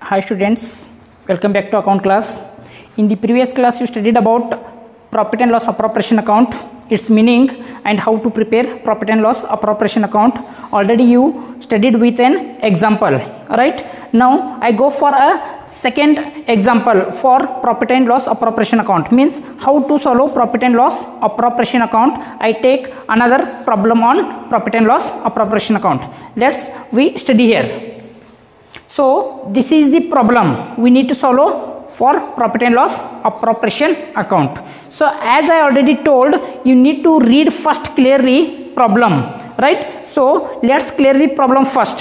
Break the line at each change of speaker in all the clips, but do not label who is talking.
Hi students, welcome back to account class. In the previous class you studied about profit and loss appropriation account, its meaning and how to prepare profit and loss appropriation account. Already you studied with an example, right? Now I go for a second example for profit and loss appropriation account means how to solve profit and loss appropriation account. I take another problem on profit and loss appropriation account. Let's we study here. So this is the problem we need to solve for profit and loss appropriation account. So as I already told, you need to read first clearly problem, right? So let's clear the problem first.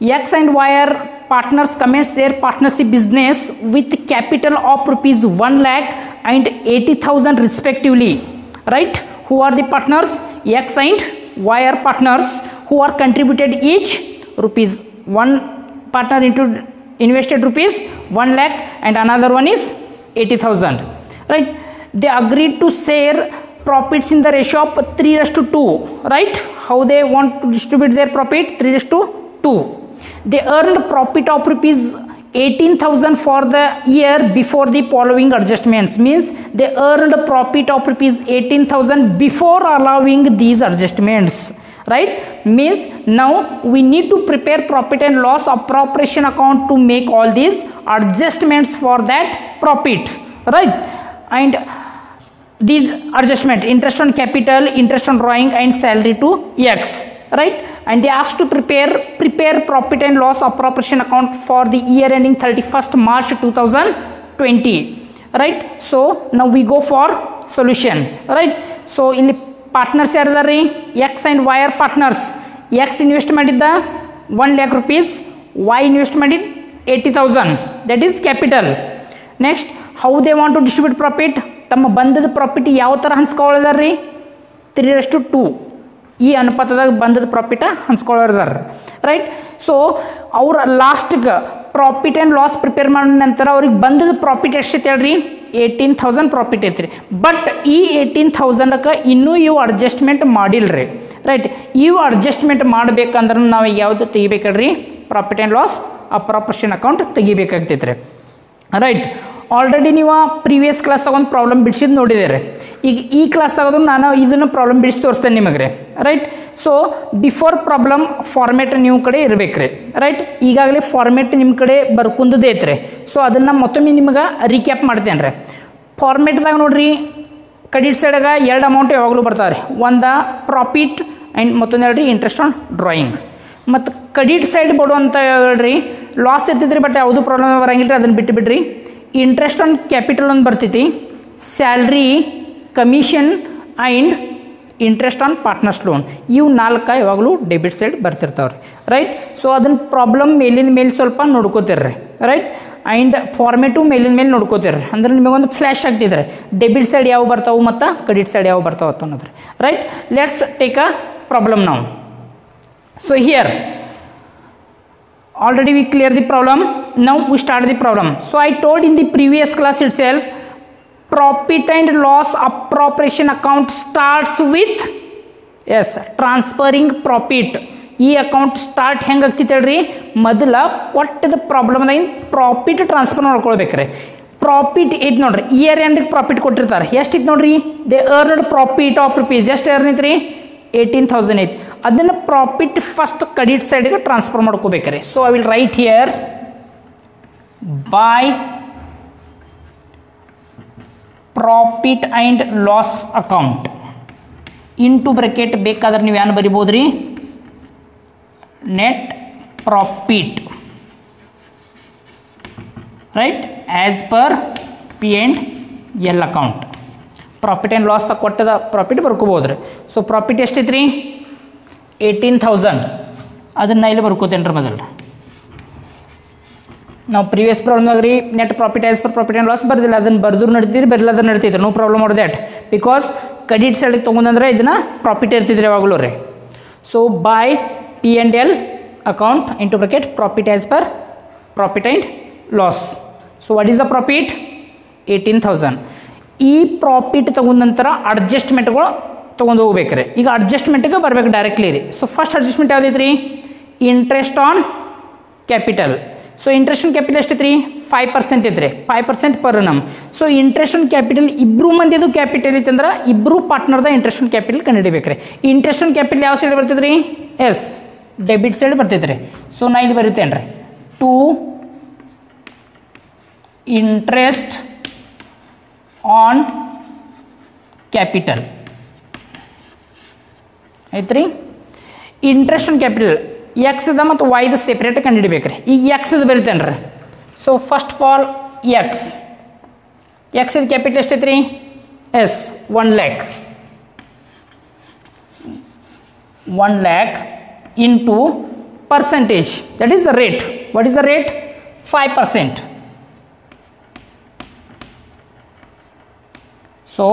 X and Y are partners commence their partnership business with capital of rupees 1 lakh and 80,000 respectively, right? Who are the partners? X and Y are partners who are contributed each rupees 1 partner into invested rupees 1 lakh and another one is 80000 right? They agreed to share profits in the ratio of 3 is to 2 right? How they want to distribute their profit? 3 is to 2 they earned profit of rupees 18000 for the year before the following adjustments. Means they earned profit of rupees 18000 before allowing these adjustments right? Means now we need to prepare profit and loss appropriation account to make all these adjustments for that profit right? And these adjustment interest on capital interest on drawing and salary to x right? And they asked to prepare prepare profit and loss appropriation account for the year ending 31st march 2020 right? So now we go for solution right? So in the partners ಯಾರಿದಾರ ರೀ X and Y are partners X invest ಮಾಡಿದ್ದ one lakh rupees Y invest ಮಾಡಿದ್ದು eighty thousand that is capital next how they want to distribute profit ತಮ್ಮ ಬಂದದ profit ಯಾವ ಥರ ಹಂಚ್ಕೊಳ್ಳೋದಾರ ರೀ three two ಈ ಅನುಪಾತದಾಗ ಬಂದದ ಪ್ರಾಫಿಟ್ ಹಂಚ್ಕೊಳ್ಳೋದಾರ ರೈಟ್ ಸೊ ಅವ್ರ ಲಾಸ್ಟ್ಗೆ ಪ್ರಾಫಿಟ್ ಆ್ಯಂಡ್ ಲಾಸ್ ಪ್ರಿಪೇರ್ ಮಾಡಿದ ನಂತರ ಅವ್ರಿಗೆ ಬಂದದ ಪ್ರಾಫಿಟ್ ಎಷ್ಟೈತೆ ಹೇಳ್ರಿ? ಏಯ್ಟೀನ್ ಥೌಸಂಡ್ ಪ್ರಾಫಿಟ್ ಐತ್ರಿ. ಬಟ್ ಈ ಏಯ್ಟೀನ್ ಥೌಸಂಡಕ್ಕೆ ಇನ್ನೂ ಇವು ಅಡ್ಜಸ್ಟ್ಮೆಂಟ್ ಮಾಡಿಲ್ರಿ. ರೈಟ್ ಇವು ಅಡ್ಜಸ್ಟ್ಮೆಂಟ್ ಮಾಡಬೇಕಂದ್ರೆ ನಾವು ಯಾವುದು ತೆಗಿಬೇಕಲ್ರಿ? Profit and loss appropriation account ತೆಗಿಬೇಕಾಗ್ತೈತ್ರಿ. Right already ನೀವು ಪ್ರೀವಿಯಸ್ ಕ್ಲಾಸ್ ತಗೊಂಡು ಪ್ರಾಬ್ಲಮ್ ಬಿಡಿಸಿದ್ದು ನೋಡಿದ್ದೀರಿ ಈಗ ಈ ಕ್ಲಾಸ್ ತಗೋದು ನಾನು ಇದನ್ನು ಪ್ರಾಬ್ಲಮ್ ಬಿಡಿಸಿ ತೋರಿಸ್ತೇನೆ ನಿಮಗೆ right so before problem format ನಿಮ್ಮ ಕಡೆ ಇರಬೇಕ್ರಿ. ರೈಟ್ ಈಗಾಗಲೇ ಫಾರ್ಮೇಟ್ ನಿಮ್ಮ ಕಡೆ ಬರ್ಕೊಂಡದೇ ಐತ್ರಿ. ಸೊ ಅದನ್ನು ಮತ್ತೊಮ್ಮೆ ನಿಮಗೆ ರೀಕ್ಯಾಪ್ ಮಾಡ್ತೇನೆ ರೀ ಫಾರ್ಮೇಟ್ದಾಗ ನೋಡ್ರಿ ಕ್ರೆಡಿಟ್ ಸೈಡಾಗ ಎರಡು ಅಮೌಂಟ್ ಯಾವಾಗಲೂ ಬರ್ತಾವೆ ರೀ ಒಂದು ಪ್ರಾಫಿಟ್ ಆ್ಯಂಡ್ ಮತ್ತೊಂದು ಹೇಳ್ರಿ ಇಂಟ್ರೆಸ್ಟ್ ಆನ್ ಡ್ರಾಯಿಂಗ್ ಮತ್ತು ಕ್ರೆಡಿಟ್ ಸೈಡ್ ಕೊಡುವಂಥ ಹೇಳ್ರಿ ಲಾಸ್ ಇರ್ತಿದ್ರಿ ಬಟ್ ಯಾವುದು ಪ್ರಾಬ್ಲಮ್ ಬರಂಗಿಲ್ಲ ಅದನ್ನು ಬಿಟ್ಟು ಬಿಡ್ರಿ ಇಂಟ್ರೆಸ್ಟ್ ಆನ್ ಕ್ಯಾಪಿಟಲ್ ಒಂದು ಬರ್ತೈತಿ salary commission and interest on partners loan ಇವು ನಾಲ್ಕು ಯಾವಾಗಲೂ ಡೆಬಿಟ್ ಸೈಡ್ ಬರ್ತಿರ್ತಾವ್ರಿ. ರೈಟ್ ಸೊ ಅದನ್ನ ಪ್ರಾಬ್ಲಮ್ ಮೇಲಿನ ಮೇಲೆ ಸ್ವಲ್ಪ ನೋಡ್ಕೋತಿರ್ರಿ. ರೈಟ್ ಆ್ಯಂಡ್ ಫಾರ್ಮೇಟು ಮೇಲಿನ ಮೇಲೆ ನೋಡ್ಕೋತಿರ್ರಿ. ಅಂದ್ರೆ ನಿಮಗೊಂದು ಫ್ಲ್ಯಾಶ್ ಆಗ್ತಿದ್ರೆ ಡೆಬಿಟ್ ಸೈಡ್ ಯಾವ ಬರ್ತಾವೆ ಮತ್ತು ಕ್ರೆಡಿಟ್ ಸೈಡ್ ಯಾವ ಬರ್ತಾವೆ ಅನ್ನೋದ್ರಿ. Right let's take a problem ನಾವು so here already we clear the problem now we start the problem so i told in the previous class itself profit and loss appropriation account starts with yes transferring profit ಈ account start ಹೆಂಗೆ ಆಗ್ತಿತ್ತು ಹೇಳ್ರಿ ಮೊದಲ ಕೊಟ್ಟದ ಪ್ರಾಬ್ಲಮ್ದಾಗ profit transfer ಮಾಡ್ಕೊಳ್ಬೇಕ್ರಿ profit ಐತಿ ನೋಡ್ರಿ year ಎಂಡಿಗೆ profit ಕೊಟ್ಟಿರ್ತಾರೆ ಎಷ್ಟಿತ್ತು ನೋಡ್ರಿ they earned profit of rupees ಎಷ್ಟು ಅರ್ನ್ ಐತ್ರಿ ಏಯ್ಟೀನ್ ತೌಸಂಡ್ ಐತಿ ಅದನ್ನು ಪ್ರಾಫಿಟ್ ಫಸ್ಟ್ ಕ್ರೆಡಿಟ್ ಸೈಡ್ಗೆ transfer ಮಾಡ್ಕೋಬೇಕ್ರಿ. So I will write here by profit and loss account into bracket ಬೇಕಾದ್ರೆ ನೀವು ಏನು ಬರಿಬೋದು ರೀ net profit right as per P and L account profit and loss ಕೊಟ್ಟದ profit ಬರ್ಕೋಬೋದು ರೀ ಸೊ ಪ್ರಾಫಿಟ್ ಎಷ್ಟೈತೆ ರೀ ಏಯ್ಟೀನ್ ಥೌಸಂಡ್ ಅದನ್ನು ಇಲ್ಲಿ ಬರ್ಕೋತೇನೆ ರೀ ಮೊದಲು ನಾವು ಪ್ರೀವಿಯಸ್ ಪ್ರಾಬ್ಲಮ್ದಾಗ ರೀ net profit as per profit and loss ಬರ್ದಿಲ್ಲ. ಅದನ್ನು ಬರ್ದ್ರು ನಡ್ತಿದ್ರಿ, ಬರಲಿಲ್ಲ ನಡ್ತೈತೆ no problem or that because credit ಸೈಡಿಗೆ ತೊಗೊಂಡಂದ್ರೆ ಇದನ್ನು ಪ್ರಾಫಿಟ್ ಇರ್ತಿದ್ರಿ ಯಾವಾಗಲೂ ರೀ. So by P and L account into bracket profit as per profit and loss so what is the profit eighteen thousand ಈ ಪ್ರಾಫಿಟ್ ತಗೊಂಡ ನಂತರ ಅಡ್ಜಸ್ಟ್ಮೆಂಟ್ಗಳು ತೊಗೊಂಡು ಹೋಗ್ಬೇಕ್ರಿ. ಈಗ ಅಡ್ಜಸ್ಟ್ಮೆಂಟ್ಗೆ ಬರ್ಬೇಕು ಡೈರೆಕ್ಟ್ಲಿ ರೀ. So first adjustment ಯಾವುದೈತ್ರಿ? Interest on capital so interest on capital ಎಷ್ಟೈತ್ರಿ? ಫೈವ್ ಪರ್ಸೆಂಟ್ ಐತ್ರಿ. Five percent per annum so interest on capital ಇಬ್ರು ಮಂದಿದು ಕ್ಯಾಪಿಟಲ್ ಇತ್ತಂದ್ರೆ ಇಬ್ರು ಪಾರ್ಟ್ನರ್ದ ಇಂಟ್ರೆಸ್ಟ್ ಕ್ಯಾಪಿಟಲ್ ಕಂಡುಹಿಡಿಬೇಕ್ರಿ. ಇಂಟ್ರೆಸ್ಟ್ ಆನ್ ಕ್ಯಾಪಿಟಲ್ ಯಾವ ಸೈಡ್ ಬರ್ತೈತ್ರಿ? ಎಸ್ ಡೆಬಿಟ್ ಸೈಡ್ ಬರ್ತೈತ್ರಿ. ಸೊ ನಾ ಇಲ್ಲಿ ಬರುತ್ತೇನ್ರಿ ಟು ಇಂಟ್ರೆಸ್ಟ್ ಆನ್ ಕ್ಯಾಪಿಟಲ್ ಐತ್ರಿ ಇಂಟ್ರೆಸ್ಟ್ ಆನ್ ಕ್ಯಾಪಿಟಲ್ ಎಕ್ಸ್ ಅದ ಮತ್ತು ವೈದ ಸೆಪ್ರೇಟ್ ಕಂಡುಹಿಡಿಬೇಕ್ರಿ ಈಗ ಎಕ್ಸ್ ಅದು ಬರುತ್ತೇನ್ರಿ so first for X X ಇದು ಕ್ಯಾಪಿಟಲ್ ಎಷ್ಟೈತ್ರಿ yes one lakh one lakh into percentage that is the rate what is the rate five percent so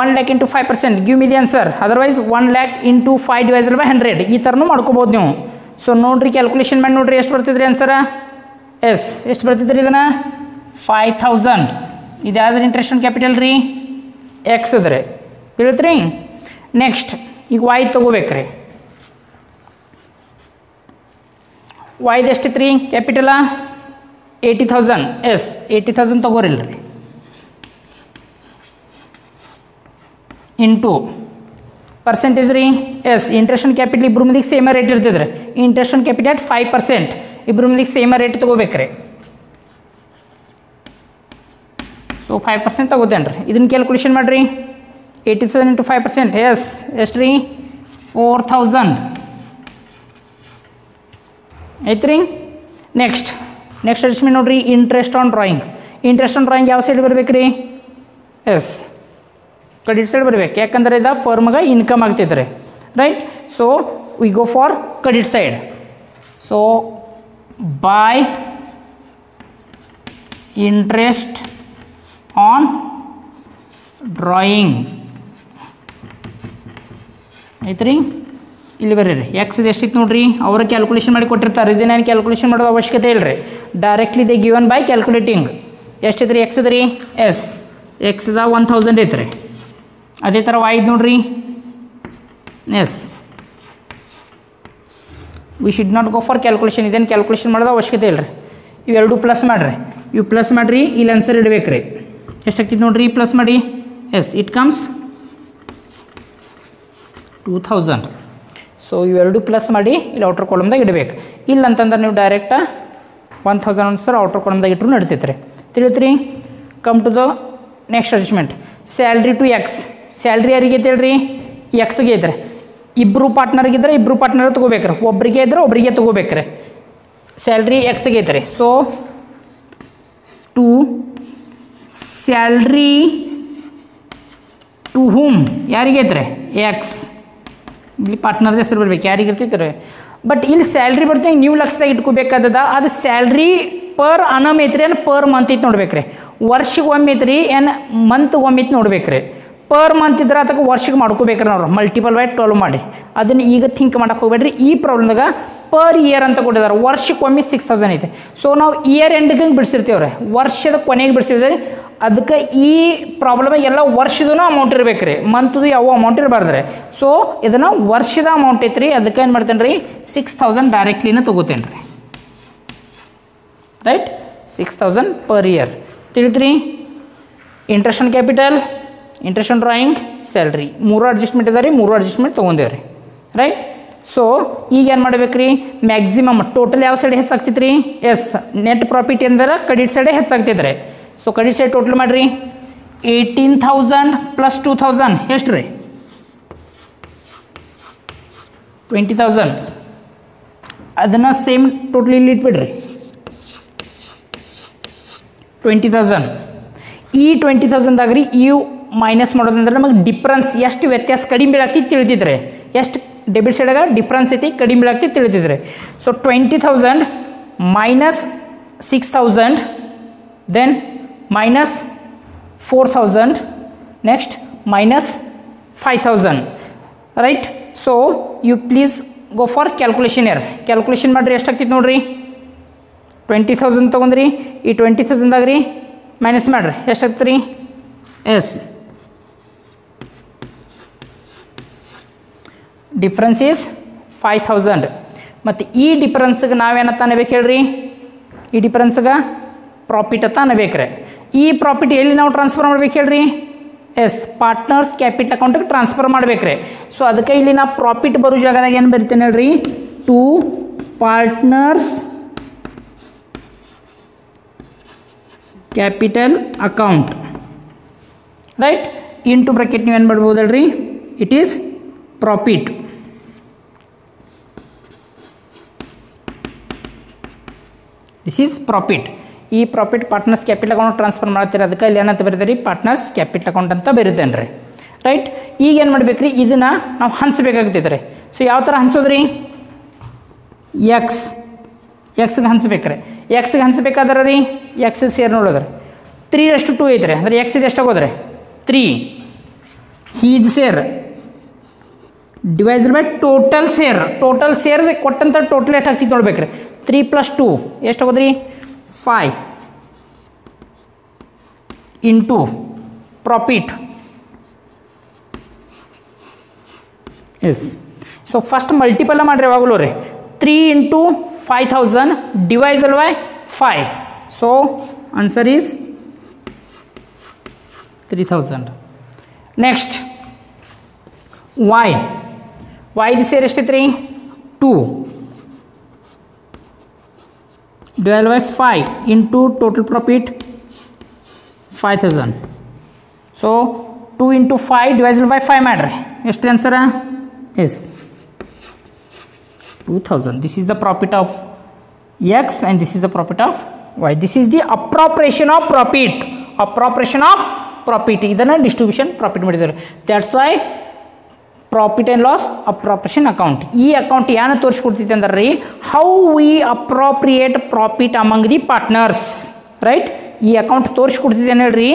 one lakh into five percent give me the answer otherwise one lakh into five divisor by hundred ಈ ಥರನೂ ಮಾಡ್ಕೋಬೋದು ನೀವು. So ನೋಡ್ರಿ calculation ಮಾಡಿ ನೋಡ್ರಿ. ಎಷ್ಟು ಬರ್ತಿದ್ರಿ ಆನ್ಸರ S, ಎಷ್ಟು ಬರ್ತಿದ್ರಿ ಇದನ್ನು? ಫೈವ್ ಥೌಸಂಡ್ ಇದು ಯಾವ್ದು ಇಂಟ್ರೆಸ್ಟ್ ಕ್ಯಾಪಿಟಲ್ ರೀ? ಎಕ್ಸ್ ಇದ್ರೆ. ತಿಳಿತ್ರಿ ನೆಕ್ಸ್ಟ್ ಈಗ ವಾಯ್ ತೊಗೋಬೇಕ್ರಿ. ವಾಯ್ದು ಎಷ್ಟಿತ್ತು ರೀ capital eighty thousand yes eighty thousand ತೊಗೋರಿಲ್ರಿ. Into percentage ರೀ ಎಸ್ ಇಂಟ್ರೆಸ್ಟ್ ಆನ್ ಕ್ಯಾಪಿಟಲ್ ಇಬ್ರು ಮಂದಿಗೆ ಸೇಮ ರೇಟ್ ಇರ್ತದೆ ರೀ interest capital at five percent ಇಬ್ರು ಮಂದಿಗೆ ಸೇಮ ರೇಟ್ ತೊಗೋಬೇಕ್ರಿ ಸೊ ಫೈವ್ ಪರ್ಸೆಂಟ್ ತಗೋತೇನೆ ರೀ ಇದನ್ನ ಕ್ಯಾಲ್ಕುಲೇಷನ್ ಮಾಡಿರಿ. Eighty thousand into five percent yes ಎಷ್ಟು ರೀ ಫೋರ್ ಥೌಸಂಡ್ ಐತ್ರಿ ನೆಕ್ಸ್ಟ್ ನೆಕ್ಸ್ಟ್ ಅಡ್ಜಸ್ಟ್ಮೆಂಟ್ ನೋಡ್ರಿ interest on drawing interest on drawing ಯಾವ ಸೈಡ್ ಬರ್ಬೇಕು ರೀ ಎಸ್ ಕ್ರೆಡಿಟ್ ಸೈಡ್ ಬರಬೇಕು. ಯಾಕಂದ್ರೆ ಇದು ಫರ್ಮ್ಗೆ ಇನ್ಕಮ್ ಆಗ್ತೈತೆ right so we go for credit side so by interest on drawing ಐತ್ರಿ? ಇಲ್ಲಿ ಬರ್ರಿ. ಎಕ್ಸ್ ಎಷ್ಟಿತ್ತು ನೋಡ್ರಿ? ಅವ್ರ ಕ್ಯಾಲ್ಕುಲೇಷನ್ ಮಾಡಿ ಕೊಟ್ಟಿರ್ತಾರೆ. ಇದನ್ನ ಏನು ಕ್ಯಾಲ್ಕುಲೇಷನ್ ಮಾಡೋದು ಅವಶ್ಯಕತೆ ಇಲ್ಲ ರೀ directly they given by calculating ಎಷ್ಟಿದ್ರಿ? ರೀ ಎಕ್ಸ್ ಇದ್ರಿ? Yes X the one thousand ಐತ್ರಿ. ಅದೇ ಥರ ವಾಯ್ದು ನೋಡ್ರಿ. Yes we should not go for calculation ಇದೇನು ಕ್ಯಾಲ್ಕುಲೇಷನ್ ಮಾಡೋದು ಅವಶ್ಯಕತೆ ಇಲ್ಲ ರೀ ಇವೆರಡು ಪ್ಲಸ್ ಮಾಡಿರಿ. ಇವು ಪ್ಲಸ್ ಮಾಡಿರಿ, ಇಲ್ಲಿ ಆನ್ಸರ್ ಇಡ್ಬೇಕು ರೀ ಎಷ್ಟಾಗ್ತಿತ್ತು ನೋಡ್ರಿ? ಪ್ಲಸ್ ಮಾಡಿ. Yes it comes two thousand so ಇವೆರಡು ಪ್ಲಸ್ ಮಾಡಿ, ಇಲ್ಲಿ ಔಟರ್ ಕಾಲಮ್ದಾಗ ಇಡಬೇಕು. ಇಲ್ಲ ಅಂತಂದ್ರೆ ನೀವು direct one thousand answer outer ಕಾಲಮ್ದಾಗ ಇಟ್ಟರು ನಡೀತೈತೆ ರೀ ತಿಳಿತ್ರಿ come to the next adjustment salary to X salary ಯಾರಿಗೆ ಐತೆ ಹೇಳ್ರಿ? ಎಕ್ಸ್ಗೆ ಐತ್ರಿ. ಇಬ್ಬರು ಪಾರ್ಟ್ನರ್ಗಿದ್ರೆ ಇಬ್ಬರು ಪಾರ್ಟ್ನರ್ ತೊಗೋಬೇಕ್ರಿ. ಒಬ್ಬರಿಗೆ ಇದ್ರೆ ಒಬ್ರಿಗೆ ತೊಗೋಬೇಕ್ರಿ. ಸ್ಯಾಲ್ರಿ ಎಕ್ಸ್ಗೆ ಐತ್ರಿ. So to salary to whom ಯಾರಿಗೆ ಐತ್ರಿ? ಎಕ್ಸ್ ಇಲ್ಲಿ ಪಾರ್ಟ್ನರ್ ಹೆಸರು ಬರ್ಬೇಕು. ಯಾರಿಗೆ ಇರ್ತೈತ್ರಿ? ಬಟ್ ಇಲ್ಲಿ ಸ್ಯಾಲ್ರಿ ಬರ್ತೀವಿ ನೀವು ಲಕ್ಷದಾಗ ಇಟ್ಕೋಬೇಕಾದದ, ಅದು ಸ್ಯಾಲ್ರಿ ಪರ್ ಅನಮ್ ಐತ್ರಿ, ಏನು ಪರ್ ಮಂತ್ ಐತಿ ನೋಡ್ಬೇಕ್ರಿ. ವರ್ಷಕ್ಕೆ ಒಮ್ಮೆ ಐತ್ರಿ, ಏನು ಮಂತ್ ಒಮ್ಮೆ ಐತಿ ನೋಡ್ಬೇಕ್ರಿ. ಪರ್ ಮಂತ್ ಇದ್ರೆ ಅದಕ್ಕೆ ವರ್ಷಕ್ಕೆ ಮಾಡ್ಕೋಬೇಕ್ರಿ ನಾವು ಮಲ್ಟಿಪಲ್ ಬೈ ಟ್ವೆಲ್ವ್ ಮಾಡಿ. ಅದನ್ನ ಈಗ ಥಿಂಕ್ ಮಾಡಕ್ಕೆ ಹೋಗ್ಬೇಡ್ರಿ. ಈ ಪ್ರಾಬ್ಲಮ್ದಾಗ ಪರ್ ಇಯರ್ ಅಂತ ಕೊಟ್ಟಿದ್ದಾರೆ. ವರ್ಷಕ್ಕೆ ಒಮ್ಮೆ ಸಿಕ್ಸ್ ತೌಸಂಡ್ ಐತೆ. ಸೊ ನಾವು ಇಯರ್ ಎಂಡ್ಗೆ ರೀ ವರ್ಷದ ಕೊನೆಗೆ ಬಿಡಿಸಿರ್ತೀವಿ ಅದಕ್ಕೆ ಈ ಪ್ರಾಬ್ಲಮ್ ಎಲ್ಲ ವರ್ಷದೂ ಅಮೌಂಟ್ ಇರ್ಬೇಕು ರೀ. ಮಂತ್ದು ಯಾವ ಅಮೌಂಟ್ ಇರಬಾರ್ದು ರೀ. ಸೊ ಇದನ್ನು ವರ್ಷದ ಅಮೌಂಟ್ ಐತೆ ರೀ. ಅದಕ್ಕೆ ಏನು ಮಾಡ್ತೇನೆ ರೀ? ಸಿಕ್ಸ್ ತೌಸಂಡ್ ಡೈರೆಕ್ಟ್ಲಿನ ತೊಗೋತೇನೆ ರೀ. Right six thousand per year ತಿಳಿದ್ರಿ on capital interest on drawing salary ಮೂರು ಅಡ್ಜಸ್ಟ್ಮೆಂಟ್ ಇದಾವೆ ರೀ ಮೂರು ಅಡ್ಜಸ್ಟ್ಮೆಂಟ್ ತೊಗೊಂಡೇವೆ ರೀ ರೈಟ್ ಸೊ ಈಗ ಏನು ಮಾಡ್ಬೇಕ್ರಿ? ಮ್ಯಾಕ್ಸಿಮಮ್ ಟೋಟಲ್ ಯಾವ ಸೈಡ್ ಹೆಚ್ಚಾಗ್ತೈತೆ ರೀ ಎಸ್ ನೆಟ್ ಪ್ರಾಫಿಟ್ ಎಂದ್ರೆ ಕ್ರೆಡಿಟ್ ಸೈಡೇ ಹೆಚ್ಚಾಗ್ತೈತೆ ರೀ ಸೊ ಕ್ರೆಡಿಟ್ ಸೈಡ್ ಟೋಟಲ್ ಮಾಡಿರಿ. Eighteen thousand plus two thousand ಎಷ್ಟು ರೀ? ಟ್ವೆಂಟಿ ತೌಸಂಡ್ ಅದನ್ನು ಸೇಮ್ ಟೋಟಲ್ ಇಲ್ಲಿ ಇಟ್ಬಿಡ್ರಿ. ಟ್ವೆಂಟಿ ತೌಸಂಡ್ ಈ ಟ್ವೆಂಟಿ ತೌಸಂಡ್ದಾಗ ರೀ ಇವು ಮೈನಸ್ ಮಾಡೋದಂದ್ರೆ ನಮಗೆ ಡಿಫ್ರೆನ್ಸ್ ಎಷ್ಟು ವ್ಯತ್ಯಾಸ ಕಡಿಮೆ ಬೀಳಾಗ್ತಿ ತಿಳಿದಿದ್ರೆ. ಎಷ್ಟು ಡೆಬಿಟ್ ಸೈಡಾಗ ಡಿಫ್ರೆನ್ಸ್ ಐತಿ ಕಡಿಮೆ ಬೀಳಾಗ್ತಿ ತಿಳಿದಿದ್ರೆ. So twenty thousand minus six thousand then minus 4000 next minus 5000 right? So, you please go for calculation here. Calculation ಮಾಡಿರಿ ಎಷ್ಟಾಗ್ತಿತ್ತು ನೋಡ್ರಿ? ಟ್ವೆಂಟಿ ತೌಸಂಡ್ ತೊಗೊಂಡ್ರಿ. ಈ ಟ್ವೆಂಟಿ ತೌಸಂಡ್ ರೀ ಮೈನಸ್ ಮಾಡ್ರಿ. ಎಷ್ಟು ರೀ yes difference is five thousand ಮತ್ತು ಈ ಡಿಫ್ರೆನ್ಸ್ಗೆ ನಾವೇನತ್ತ ಅನ್ಬೇಕು ಹೇಳ್ರಿ ಈ ಡಿಫ್ರೆನ್ಸ್ಗೆ ಪ್ರಾಫಿಟ್ ಅಂತ ಅನ್ನಬೇಕ್ರೆ ಈ ಪ್ರಾಫಿಟ್ ಎಲ್ಲಿ ನಾವು ಟ್ರಾನ್ಸ್ಫರ್ ಮಾಡ್ಬೇಕು ಹೇಳ್ರಿ ಎಸ್ ಪಾರ್ಟ್ನರ್ಸ್ ಕ್ಯಾಪಿಟಲ್ ಅಕೌಂಟಿಗೆ ಟ್ರಾನ್ಸ್ಫರ್ ಮಾಡ್ಬೇಕ್ರೆ. ಸೊ ಅದಕ್ಕೆ ಇಲ್ಲಿ ನಾ ಪ್ರಾಫಿಟ್ ಬರೋ ಜಾಗದಾಗ ಏನು ಬರಿತೇನೆ ಹೇಳ್ರಿ? To partners capital account write into bracket ನೀವು ಏನು ಮಾಡ್ಬೋದಲ್ರಿ? It is profit this is profit ಈ profit partners capital account transfer ಮಾಡ್ತೀರಿ ಅದಕ್ಕೆ? ಇಲ್ಲಿ ಏನಂತ ಬರೀತೀರಿ? ಪಾರ್ಟ್ನರ್ಸ್ ಕ್ಯಾಪಿಟಲ್ ಅಕೌಂಟ್ ಅಂತ ಬರೀತೇನೆ ರೀ ರೈಟ್ ಈಗ ಏನು ಮಾಡ್ಬೇಕ್ರಿ? ಇದನ್ನ ನಾವು ಹಂಚಬೇಕಾಗ್ತೈತೆ ರೀ ಸೊ ಯಾವ ಥರ ಹಂಚೋದ್ರಿ ಎಕ್ಸ್ ಎಕ್ಸ್ಗೆ ಹಂಚ್ಬೇಕ್ರಿ. ಎಕ್ಸ್ಗೆ ಹಂಚ್ಬೇಕಾದ್ರೆ ರೀ? ಎಕ್ಸ್ ಸೇರ್ ನೋಡಿದ್ರೆ. ತ್ರೀ ಅಷ್ಟು ಟೂ ಐತ್ರಿ. ಅಂದರೆ ಎಕ್ಸ್ ಇದು ಎಷ್ಟಾಗೋದ್ರಿ three his share. Divide by total share. Total share ಕೊಟ್ಟಂತ ಟೋಟಲ್ ಎಷ್ಟು ಆಗ್ತಿತ್ತು ನೋಡ್ಬೇಕ್ರಿ. ತ್ರೀ ಪ್ಲಸ್ ಟೂ ಎಷ್ಟು ಆಗೋದ್ರಿ five into profit yes so first multiple ಮಾಡ್ರಿ ಯಾವಾಗಲೂ ರೀ. Three into five thousand divisor by five so answer is three thousand next Y ವೈದು ಸೇರಿ ಎಷ್ಟೈತೆ ರೀ two divide by five into total profit five thousand so two into five divisor by five ಮಾಡ್ರಿ ಎಷ್ಟು answer is two thousand this is the profit of X and this is the profit of Y this is the appropriation of profit appropriation of profit ಇದನ್ನು distribution profit ಮಾಡಿದ್ದಾರೆ. That's why profit and loss appropriation account ಈ account ಏನು ತೋರಿಸ್ಕೊಡ್ತೈತೆ ಅಂದ್ರೆ ರೀ how we appropriate profit among the partners right ಈ account ತೋರಿಸ್ಕೊಡ್ತಿದೆ ಹೇಳ್ರಿ.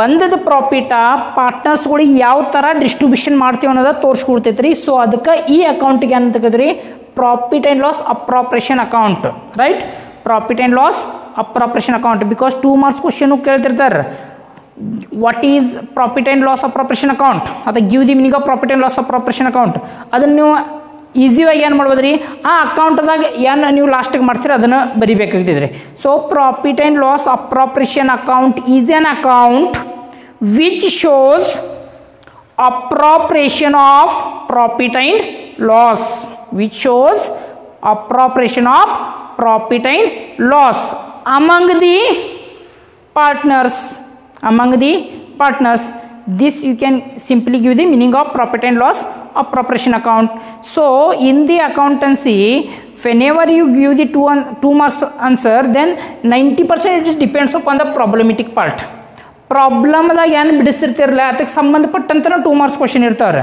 ಬಂದದ ಪ್ರಾಫಿಟ ಪಾರ್ಟ್ನರ್ಸ್ಗಳಿಗೆ ಯಾವ ಥರ ಡಿಸ್ಟ್ರಿಬ್ಯೂಷನ್ ಮಾಡ್ತೀವಿ ಅನ್ನೋದ ತೋರಿಸ್ಕೊಡ್ತೈತೆ ರೀ ಸೊ ಅದಕ್ಕೆ ಈ ಅಕೌಂಟಿಗೆ ಏನು ತೆಗೆದ್ರಿ profit and loss appropriation account right profit and loss appropriation account because two marks question ಕೇಳ್ತಿರ್ತಾರೆ. What is profit and loss of appropriation account ಅಥವಾ give the meaning of profit and loss of appropriation account ಅದನ್ನು ನೀವು ಈಸಿಯಾಗಿ ಏನು ಮಾಡ್ಬೋದು ರೀ ಆ ಅಕೌಂಟ್ದಾಗ ಏನು ನೀವು ಲಾಸ್ಟಿಗೆ ಮಾಡ್ತೀರಿ ಅದನ್ನು ಬರಿಬೇಕಾಗ್ತದೆ so profit and loss appropriation account is an account which shows appropriation of profit and loss which shows appropriation of profit and loss among the partners. Among the partners this you can simply give the meaning of profit and loss appropriation account so in the accountancy whenever you give the two, an- two marks answer then 90% it depends upon the problematic part ಪ್ರಾಬ್ಲಮ್ದಾಗ ಏನು ಬಿಡಿಸಿರ್ತಿರಲ್ಲ ಅದಕ್ಕೆ ಸಂಬಂಧಪಟ್ಟಂತೆ two marks question ಇರ್ತಾವ್ರೆ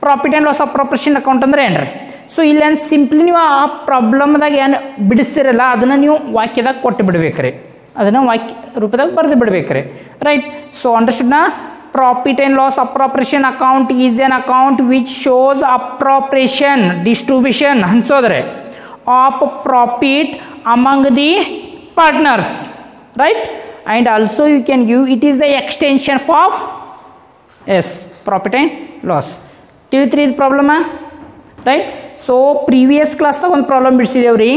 profit and loss of appropriation account ಅಂದ್ರೆ ಏನ್ರಿ so ಇಲ್ಲೇನು simply ನೀವು ಆ ಪ್ರಾಬ್ಲಮ್ದಾಗ ಏನು ಬಿಡಿಸ್ತಿರಲ್ಲ ಅದನ್ನು ನೀವು ವಾಕ್ಯದಾಗ ಕೊಟ್ಟು ಬಿಡ್ಬೇಕ್ರಿ ಅದನ್ನು ವಾಕ್ಯ ರೂಪದಾಗ ಬರೆದು ಬಿಡ್ಬೇಕ್ರಿ right so ಅಂಡರ್ಸ್ಟುಡ್ನ profit and loss appropriation account is an account which shows appropriation distribution ಹಂಚೋದ್ರೆ of profit among the partners right and also you can give it is the extension of as profit and loss ತಿಳಿತ್ರಿ ಇದು problem right so previous ಕ್ಲಾಸ್ದಾಗ ಒಂದು problem ಬಿಡಿಸಿದೇವ್ರಿ.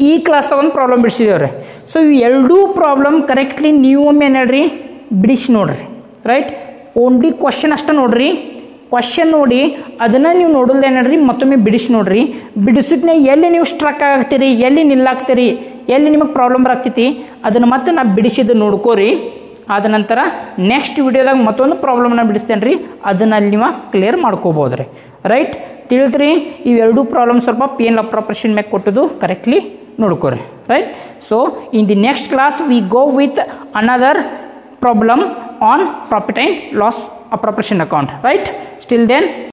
ಈ ಕ್ಲಾಸ್ದಾಗ ಒಂದು problem ಬಿಡಿಸಿದೇವ್ರಿ. So ಇವು ಎರಡೂ problem correctly ನೀವು ಒಮ್ಮೆ British ಹೇಳ್ರಿ? ಬಿಡಿಸಿ ನೋಡ್ರಿ ರೈಟ್ ಓನ್ಲಿ ಕ್ವಶನ್ ಅಷ್ಟೇ ನೋಡ್ರಿ. ಕ್ವಶನ್ ನೋಡಿ, ಅದನ್ನು ನೀವು ನೋಡಲ್ದೆ ನೋಡ್ರಿ ಮತ್ತೊಮ್ಮೆ ಬಿಡಿಸಿ ನೋಡ್ರಿ. ಬಿಡಿಸಿದ್ನೆ ಎಲ್ಲಿ ನೀವು ಸ್ಟ್ರಕ್ ಆಗ್ತೀರಿ? ಎಲ್ಲಿ ನಿಲ್ಲಾಗ್ತೀರಿ? ಎಲ್ಲಿ ನಿಮಗೆ ಪ್ರಾಬ್ಲಮ್ ಬರಾಗ್ತೈತಿ ಅದನ್ನು ಮತ್ತೆ ನಾ ಬಿಡಿಸಿದ್ದು ನೋಡ್ಕೋರಿ. ಆದ ನಂತರ ನೆಕ್ಸ್ಟ್ ವಿಡಿಯೋದಾಗ ಮತ್ತೊಂದು ಪ್ರಾಬ್ಲಮ್ನ ಬಿಡಿಸ್ತೇನೆ ರೀ. ಅದನ್ನು ಅಲ್ಲಿ ನೀವು ಕ್ಲಿಯರ್ ಮಾಡ್ಕೋಬೋದು ರೀ ರೈಟ್ ತಿಳಿದ್ರಿ, ಇವೆರಡೂ ಪ್ರಾಬ್ಲಮ್ ಸ್ವಲ್ಪ ಪಿ ಎನ್ ಅಪ್ರಾಪ್ರೇಷನ್ ಮ್ಯಾಗ ಕೊಟ್ಟದು correctly ನೋಡ್ಕೋರಿ right so in the next class we go with another problem on profit and loss appropriation account right still then